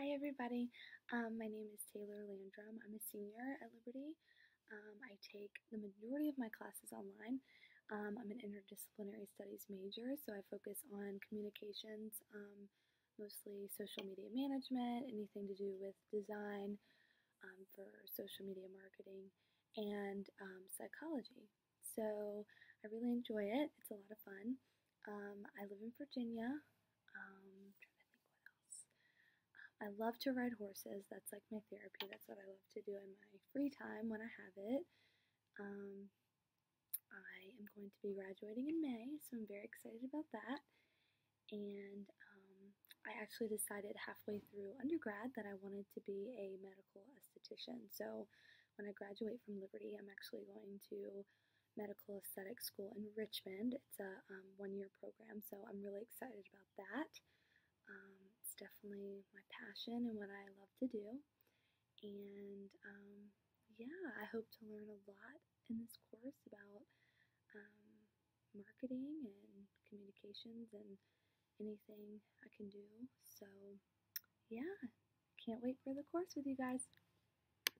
Hi everybody, um, my name is Taylor Landrum. I'm a senior at Liberty. Um, I take the majority of my classes online. Um, I'm an interdisciplinary studies major, so I focus on communications, um, mostly social media management, anything to do with design um, for social media marketing, and um, psychology. So I really enjoy it. It's a lot of fun. I live in Virginia. I love to ride horses. That's like my therapy. That's what I love to do in my free time when I have it. Um, I am going to be graduating in May, so I'm very excited about that. And um, I actually decided halfway through undergrad that I wanted to be a medical esthetician. So when I graduate from Liberty, I'm actually going to medical aesthetic school in Richmond. It's a um, one year program, so I'm really excited about that. Um, definitely my passion and what I love to do. And um, yeah, I hope to learn a lot in this course about um, marketing and communications and anything I can do. So yeah, can't wait for the course with you guys.